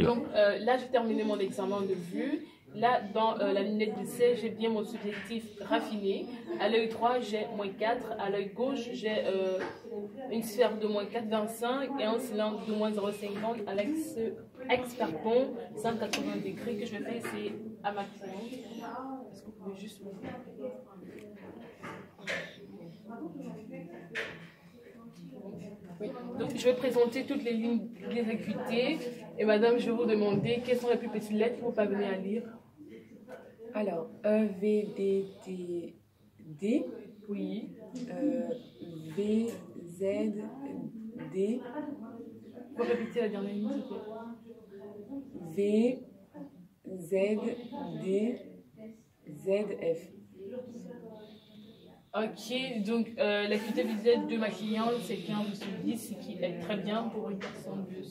Donc euh, là, j'ai terminé mon examen de vue. Là, dans euh, la lunette de C, j'ai bien mon subjectif raffiné. À l'œil 3, j'ai moins 4. À l'œil gauche, j'ai euh, une sphère de moins 4,25 et un cylindre de moins 0,50 à l'axe ex-pardon 180 degrés que je vais faire à maximum. Est-ce que vous pouvez juste Oui. Donc, je vais présenter toutes les lignes des acuités. Et madame, je vais vous demander quelles sont les plus petites lettres pour parvenir à lire? Alors, E, V, D, T, D, Oui. euh, V, Z, D, Vous répétez la dernière ligne, s'il vous plaît. V, Z, D, Z, F. Ok, donc euh, visuelle de ma cliente, c'est 15 sur 10, ce qui est très bien pour une personne de